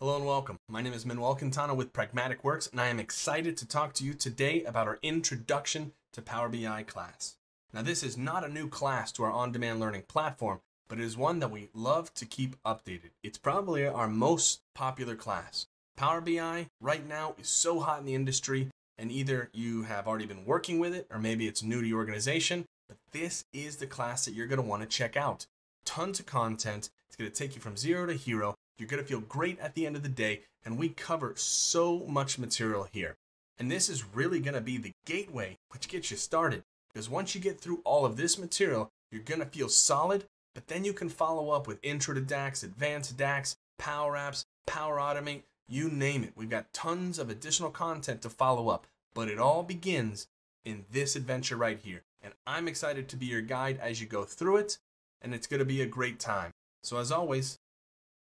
Hello and welcome. My name is Manuel Quintana with Pragmatic Works, and I am excited to talk to you today about our Introduction to Power BI class. Now, this is not a new class to our on demand learning platform, but it is one that we love to keep updated. It's probably our most popular class. Power BI right now is so hot in the industry, and either you have already been working with it or maybe it's new to your organization, but this is the class that you're going to want to check out. Tons of content. It's going to take you from zero to hero you're going to feel great at the end of the day, and we cover so much material here. And this is really going to be the gateway which gets you started. Because once you get through all of this material, you're going to feel solid, but then you can follow up with Intro to DAX, Advanced DAX, Power Apps, Power Automate, you name it. We've got tons of additional content to follow up, but it all begins in this adventure right here. And I'm excited to be your guide as you go through it, and it's going to be a great time. So, as always,